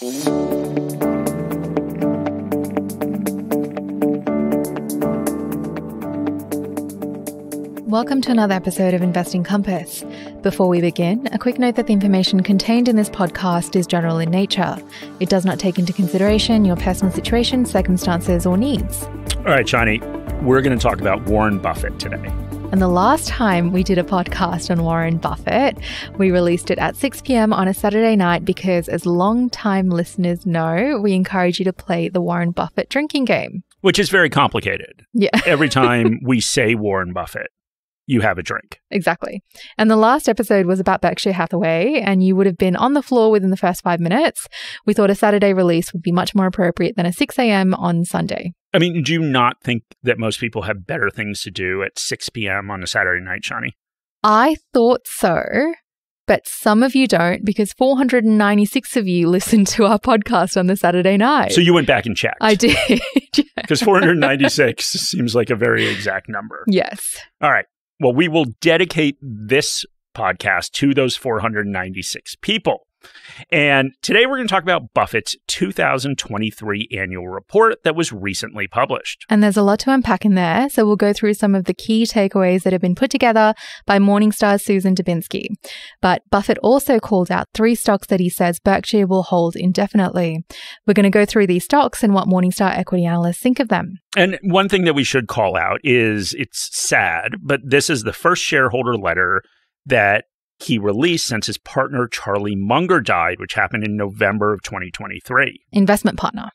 Welcome to another episode of Investing Compass. Before we begin, a quick note that the information contained in this podcast is general in nature. It does not take into consideration your personal situation, circumstances, or needs. All right, Shani, we're going to talk about Warren Buffett today. And the last time we did a podcast on Warren Buffett, we released it at 6 p.m. on a Saturday night because, as long-time listeners know, we encourage you to play the Warren Buffett drinking game. Which is very complicated. Yeah. Every time we say Warren Buffett, you have a drink. Exactly. And the last episode was about Berkshire Hathaway, and you would have been on the floor within the first five minutes. We thought a Saturday release would be much more appropriate than a 6 a.m. on Sunday. I mean, do you not think that most people have better things to do at 6 p.m. on a Saturday night, Shani? I thought so, but some of you don't because 496 of you listened to our podcast on the Saturday night. So you went back and checked. I did. Because 496 seems like a very exact number. yes. All right. Well, we will dedicate this podcast to those 496 people. And today we're going to talk about Buffett's 2023 annual report that was recently published. And there's a lot to unpack in there, so we'll go through some of the key takeaways that have been put together by Morningstar's Susan Dziubinski. But Buffett also called out three stocks that he says Berkshire will hold indefinitely. We're going to go through these stocks and what Morningstar equity analysts think of them. And one thing that we should call out is it's sad, but this is the first shareholder letter that he released since his partner Charlie Munger died, which happened in November of 2023. Investment partner.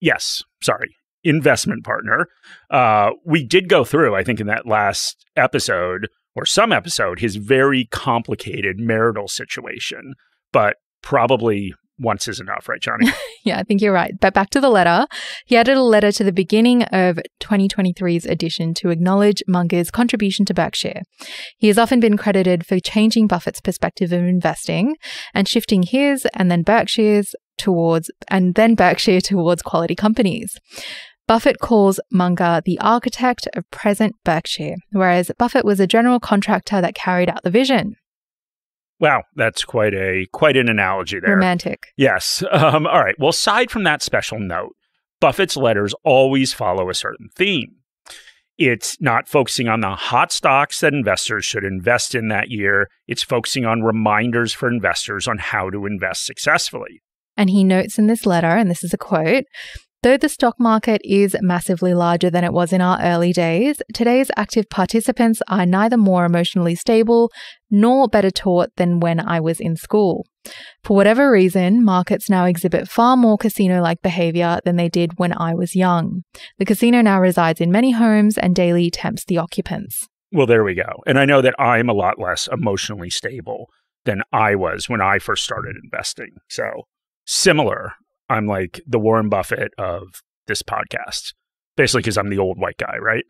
Yes, sorry, investment partner. Uh, we did go through, I think, in that last episode or some episode, his very complicated marital situation, but probably once is enough, right, Shani? Yeah, I think you're right. But back to the letter. He added a letter to the beginning of 2023's edition to acknowledge Munger's contribution to Berkshire. He has often been credited for changing Buffett's perspective of investing and shifting his and then Berkshire's towards and then Berkshire towards quality companies. Buffett calls Munger the architect of present Berkshire, whereas Buffett was a general contractor that carried out the vision. Wow, that's quite a quite an analogy there. Romantic. Yes. Um, all right. Well, aside from that special note, Buffett's letters always follow a certain theme. It's not focusing on the hot stocks that investors should invest in that year. It's focusing on reminders for investors on how to invest successfully. And he notes in this letter, and this is a quote Though the stock market is massively larger than it was in our early days, today's active participants are neither more emotionally stable nor better taught than when I was in school. For whatever reason, markets now exhibit far more casino like behavior than they did when I was young. The casino now resides in many homes and daily tempts the occupants. Well, there we go. And I know that I'm a lot less emotionally stable than I was when I first started investing. So, similar I'm like the Warren Buffett of this podcast, basically because I'm the old white guy, right?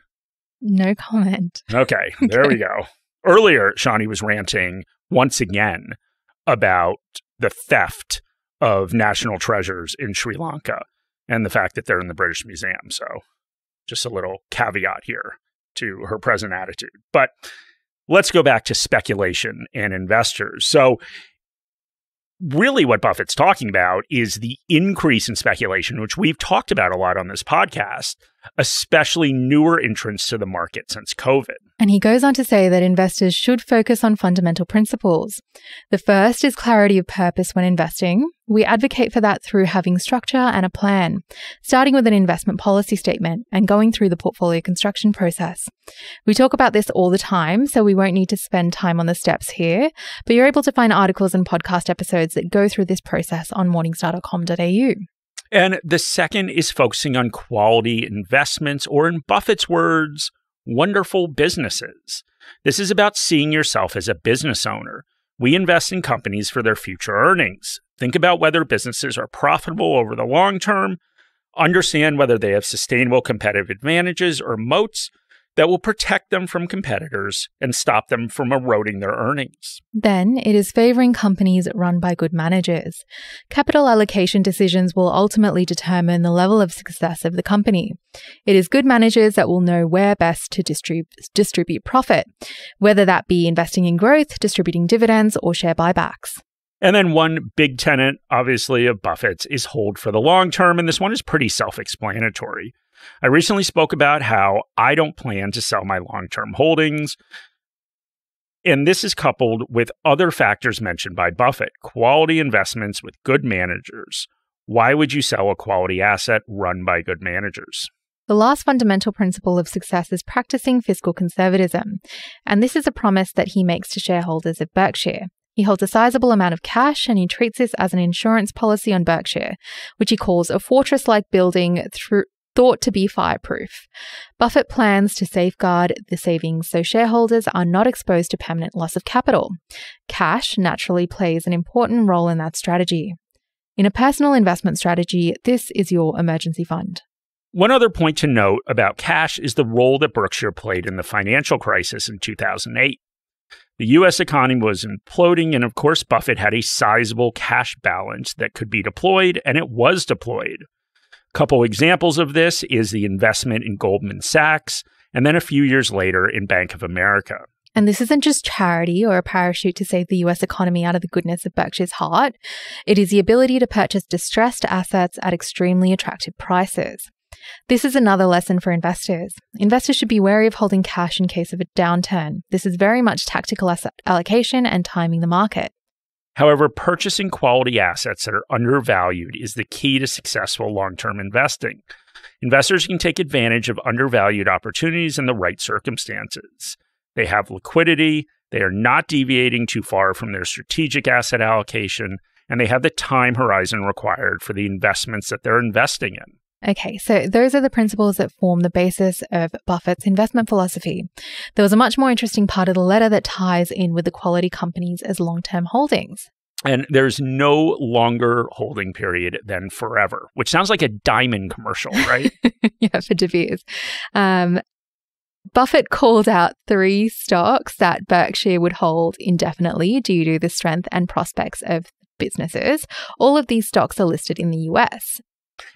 No comment. Okay, there we go. Earlier, Shani was ranting once again about the theft of national treasures in Sri Lanka and the fact that they're in the British Museum. So, just a little caveat here to her present attitude. But let's go back to speculation and investors. So, really what Buffett's talking about is the increase in speculation, which we've talked about a lot on this podcast, especially newer entrants to the market since COVID. And he goes on to say that investors should focus on fundamental principles. The first is clarity of purpose when investing. We advocate for that through having structure and a plan, starting with an investment policy statement and going through the portfolio construction process. We talk about this all the time, so we won't need to spend time on the steps here, but you're able to find articles and podcast episodes that go through this process on morningstar.com.au. And the second is focusing on quality investments, or in Buffett's words, wonderful businesses. This is about seeing yourself as a business owner. We invest in companies for their future earnings. Think about whether businesses are profitable over the long term, understand whether they have sustainable competitive advantages or moats, that will protect them from competitors and stop them from eroding their earnings. Then it is favoring companies run by good managers. Capital allocation decisions will ultimately determine the level of success of the company. It is good managers that will know where best to distrib- distribute profit, whether that be investing in growth, distributing dividends, or share buybacks. And then one big tenet, obviously, of Buffett's is hold for the long term. And this one is pretty self explanatory. I recently spoke about how I don't plan to sell my long term holdings. And this is coupled with other factors mentioned by Buffett quality investments with good managers. Why would you sell a quality asset run by good managers? The last fundamental principle of success is practicing fiscal conservatism, and this is a promise that he makes to shareholders of Berkshire. He holds a sizable amount of cash and he treats this as an insurance policy on Berkshire, which he calls a fortress like building through, thought to be fireproof. Buffett plans to safeguard the savings so shareholders are not exposed to permanent loss of capital. Cash naturally plays an important role in that strategy. In a personal investment strategy, this is your emergency fund. One other point to note about cash is the role that Berkshire played in the financial crisis in 2008. The US economy was imploding, and of course, Buffett had a sizable cash balance that could be deployed, and it was deployed. Couple examples of this is the investment in Goldman Sachs, and then a few years later in Bank of America. And this isn't just charity or a parachute to save the US economy out of the goodness of Berkshire's heart. It is the ability to purchase distressed assets at extremely attractive prices. This is another lesson for investors. Investors should be wary of holding cash in case of a downturn. This is very much tactical asset allocation and timing the market. However, purchasing quality assets that are undervalued is the key to successful long term investing. Investors can take advantage of undervalued opportunities in the right circumstances. They have liquidity, they are not deviating too far from their strategic asset allocation, and they have the time horizon required for the investments that they're investing in. Okay, so those are the principles that form the basis of Buffett's investment philosophy. There was a much more interesting part of the letter that ties in with the quality companies as long term holdings. And there's no longer holding period than forever, which sounds like a diamond commercial, right? yeah, for De Beers. Um, Buffett called out three stocks that Berkshire would hold indefinitely due to the strength and prospects of businesses. All of these stocks are listed in the US.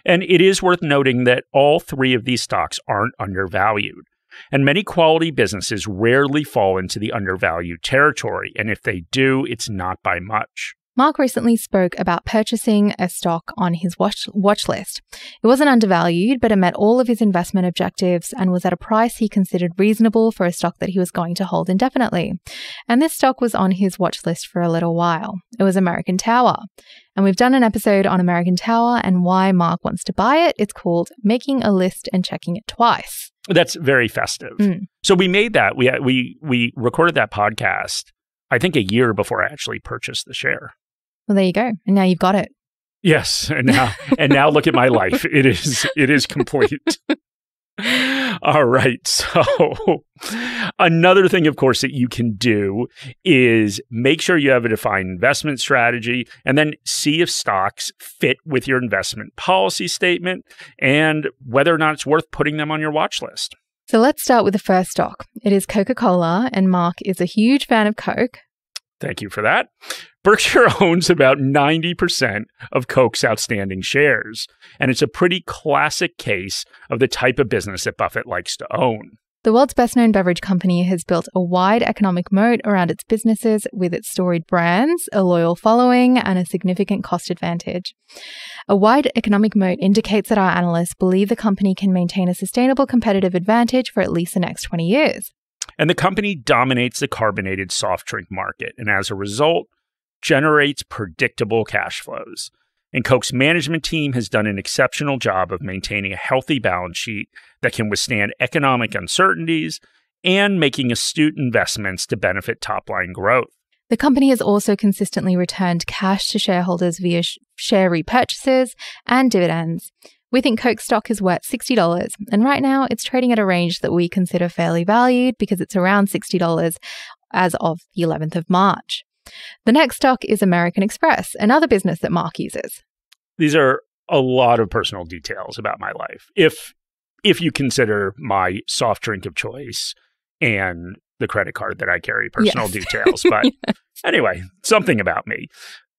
And it is worth noting that all three of these stocks aren't undervalued. And many quality businesses rarely fall into the undervalued territory. And if they do, it's not by much. Mark recently spoke about purchasing a stock on his watch, watch list. It wasn't undervalued, but it met all of his investment objectives and was at a price he considered reasonable for a stock that he was going to hold indefinitely. And this stock was on his watch list for a little while. It was American Tower. And we've done an episode on American Tower and why Mark wants to buy it. It's called Making a List and Checking It Twice. That's very festive. Mm. So we made that. We we we recorded that podcast I think a year before I actually purchased the share. Well, there you go. And now you've got it. Yes, and now and now look at my life. It is it is complete. All right. So, another thing, of course, that you can do is make sure you have a defined investment strategy and then see if stocks fit with your investment policy statement and whether or not it's worth putting them on your watch list. So, let's start with the first stock. It is Coca Cola, and Mark is a huge fan of Coke. Thank you for that. Berkshire owns about 90% of Coke's outstanding shares, and it's a pretty classic case of the type of business that Buffett likes to own. The world's best known beverage company has built a wide economic moat around its businesses with its storied brands, a loyal following, and a significant cost advantage. A wide economic moat indicates that our analysts believe the company can maintain a sustainable competitive advantage for at least the next 20 years. And the company dominates the carbonated soft drink market, and as a result, generates predictable cash flows. And Coke's management team has done an exceptional job of maintaining a healthy balance sheet that can withstand economic uncertainties and making astute investments to benefit top line growth. The company has also consistently returned cash to shareholders via sh- share repurchases and dividends. We think Coke stock is worth $60, and right now it's trading at a range that we consider fairly valued because it's around $60 as of the 11th of March. The next stock is American Express, another business that Mark uses. These are a lot of personal details about my life. If if you consider my soft drink of choice and the credit card that I carry personal yes. details. But anyway, something about me.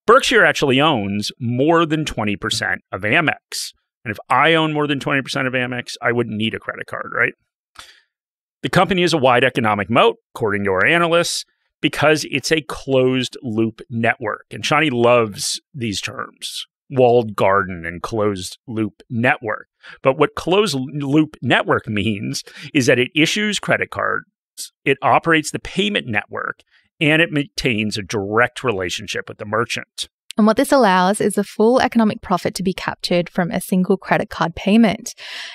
Berkshire actually owns more than 20% of Amex. And if I own more than 20% of Amex, I wouldn't need a credit card, right? The company has a wide economic moat, according to our analysts, because it's a closed loop network. And Shani loves these terms walled garden and closed loop network. But what closed loop network means is that it issues credit cards, it operates the payment network, and it maintains a direct relationship with the merchant. And what this allows is a full economic profit to be captured from a single credit card payment.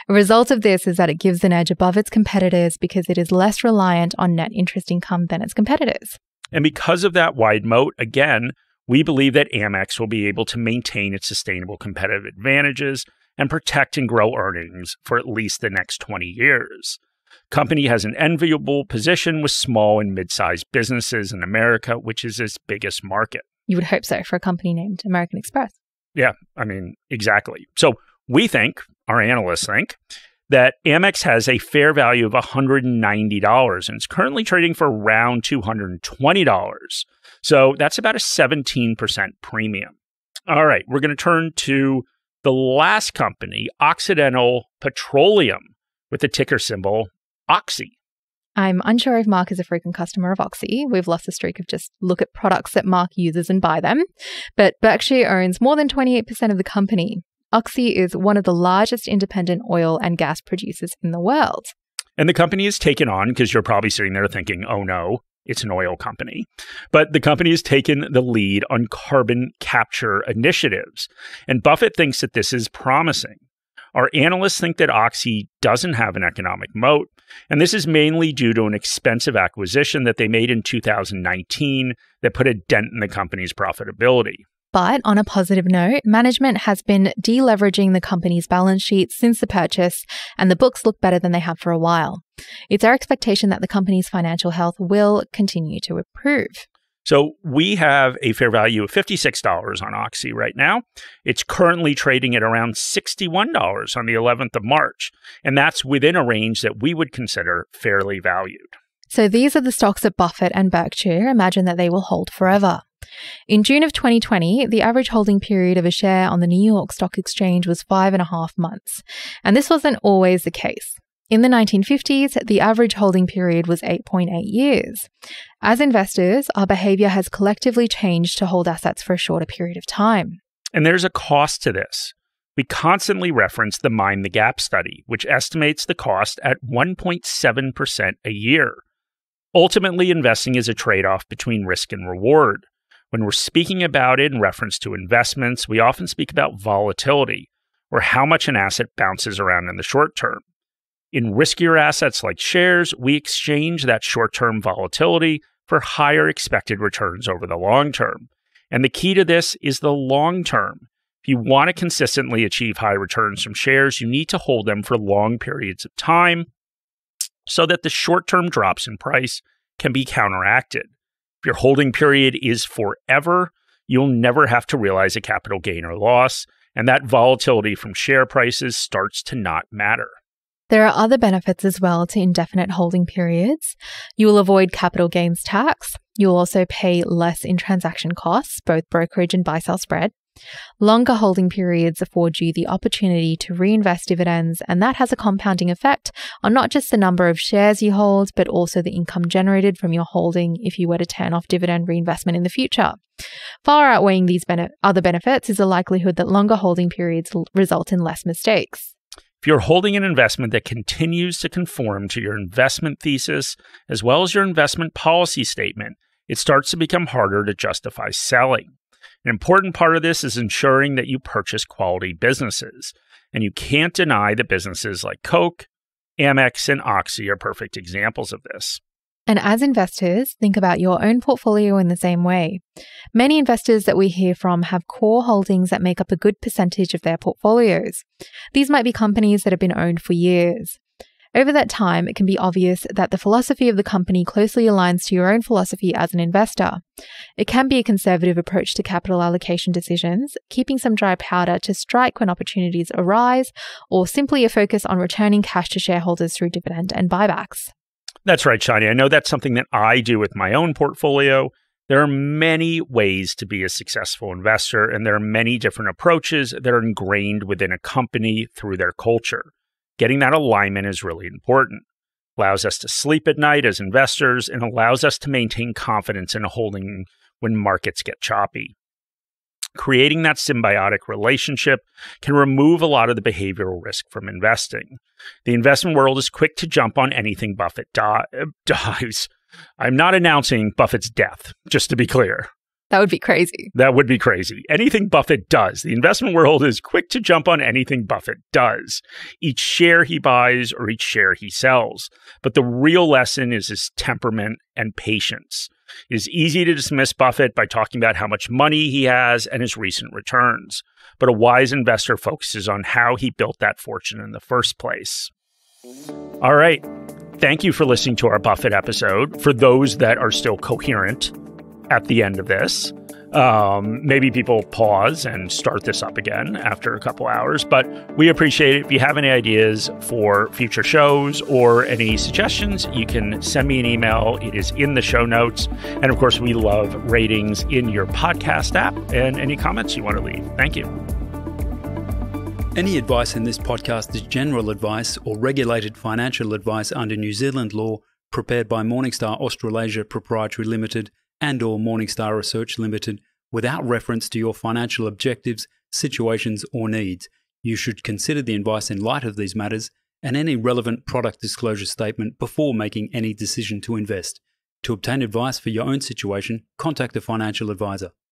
A result of this is that it gives an edge above its competitors because it is less reliant on net interest income than its competitors. And because of that wide moat, again, we believe that Amex will be able to maintain its sustainable competitive advantages and protect and grow earnings for at least the next 20 years. Company has an enviable position with small and mid-sized businesses in America, which is its biggest market. You would hope so for a company named American Express. Yeah, I mean, exactly. So we think, our analysts think, that Amex has a fair value of $190 and it's currently trading for around $220. So that's about a 17% premium. All right, we're going to turn to the last company, Occidental Petroleum, with the ticker symbol OXY. I'm unsure if Mark is a frequent customer of Oxy. We've lost the streak of just look at products that Mark uses and buy them. But Berkshire owns more than 28% of the company. Oxy is one of the largest independent oil and gas producers in the world. And the company is taken on because you're probably sitting there thinking, oh no, it's an oil company. But the company has taken the lead on carbon capture initiatives. And Buffett thinks that this is promising. Our analysts think that Oxy doesn't have an economic moat, and this is mainly due to an expensive acquisition that they made in 2019 that put a dent in the company's profitability. But on a positive note, management has been deleveraging the company's balance sheet since the purchase, and the books look better than they have for a while. It's our expectation that the company's financial health will continue to improve. So we have a fair value of $56 on Oxy right now. It's currently trading at around $61 on the 11th of March, and that's within a range that we would consider fairly valued. So these are the stocks that Buffett and Berkshire imagine that they will hold forever. In June of 2020, the average holding period of a share on the New York Stock Exchange was five and a half months. And this wasn't always the case. In the 1950s, the average holding period was 8.8 years. As investors, our behavior has collectively changed to hold assets for a shorter period of time. And there's a cost to this. We constantly reference the Mind the Gap study, which estimates the cost at 1.7% a year. Ultimately, investing is a trade off between risk and reward. When we're speaking about it in reference to investments, we often speak about volatility, or how much an asset bounces around in the short term. In riskier assets like shares, we exchange that short term volatility for higher expected returns over the long term. And the key to this is the long term. If you want to consistently achieve high returns from shares, you need to hold them for long periods of time so that the short term drops in price can be counteracted If your holding period is forever, you'll never have to realize a capital gain or loss, and that volatility from share prices starts to not matter. There are other benefits as well to indefinite holding periods. You will avoid capital gains tax. You'll also pay less in transaction costs, both brokerage and buy sell spread. Longer holding periods afford you the opportunity to reinvest dividends, and that has a compounding effect on not just the number of shares you hold, but also the income generated from your holding if you were to turn off dividend reinvestment in the future. Far outweighing these bene- other benefits is the likelihood that longer holding periods will result in less mistakes. If you're holding an investment that continues to conform to your investment thesis as well as your investment policy statement, it starts to become harder to justify selling. An important part of this is ensuring that you purchase quality businesses. And you can't deny that businesses like Coke, Amex, and Oxy are perfect examples of this. And as investors, think about your own portfolio in the same way. Many investors that we hear from have core holdings that make up a good percentage of their portfolios. These might be companies that have been owned for years. Over that time, it can be obvious that the philosophy of the company closely aligns to your own philosophy as an investor. It can be a conservative approach to capital allocation decisions, keeping some dry powder to strike when opportunities arise, or simply a focus on returning cash to shareholders through dividend and buybacks. That's right, Shani. I know that's something that I do with my own portfolio. There are many ways to be a successful investor, and there are many different approaches that are ingrained within a company through their culture. Getting that alignment is really important. allows us to sleep at night as investors, and allows us to maintain confidence in a holding when markets get choppy. Creating that symbiotic relationship can remove a lot of the behavioral risk from investing. The investment world is quick to jump on anything Buffett di- uh, dies. I'm not announcing Buffett's death, just to be clear. That would be crazy. That would be crazy. Anything Buffett does, the investment world is quick to jump on anything Buffett does. Each share he buys or each share he sells. But the real lesson is his temperament and patience. It is easy to dismiss Buffett by talking about how much money he has and his recent returns. But a wise investor focuses on how he built that fortune in the first place. All right. Thank you for listening to our Buffett episode. For those that are still coherent, at the end of this. Um, maybe people pause and start this up again after a couple hours, but we appreciate it. If you have any ideas for future shows or any suggestions, you can send me an email. It is in the show notes. And of course, we love ratings in your podcast app and any comments you want to leave. Thank you. Any advice in this podcast is general advice or regulated financial advice under New Zealand law prepared by Morningstar Australasia Proprietary Limited and or Morningstar Research Limited without reference to your financial objectives, situations or needs. You should consider the advice in light of these matters and any relevant product disclosure statement before making any decision to invest. To obtain advice for your own situation, contact a financial advisor.